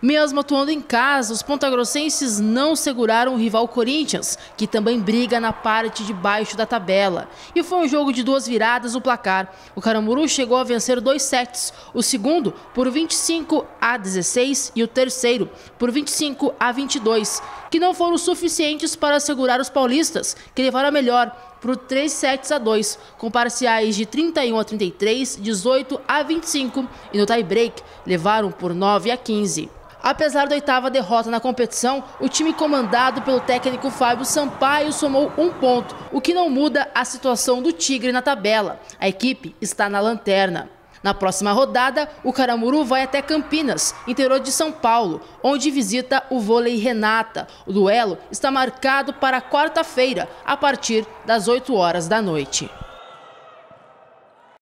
Mesmo atuando em casa, os pontagrossenses não seguraram o rival Corinthians, que também briga na parte de baixo da tabela. E foi um jogo de duas viradas no placar. O Caramuru chegou a vencer dois sets, o segundo por 25 a 16 e o terceiro por 25 a 22, que não foram suficientes para segurar os paulistas, que levaram a melhor por 3 sets a 2, com parciais de 31 a 33, 18 a 25 e no tie-break levaram por 9 a 15. Apesar da oitava derrota na competição, o time comandado pelo técnico Fábio Sampaio somou um ponto, o que não muda a situação do Tigre na tabela. A equipe está na lanterna. Na próxima rodada, o Caramuru vai até Campinas, interior de São Paulo, onde visita o vôlei Renata. O duelo está marcado para quarta-feira, a partir das 8 horas da noite.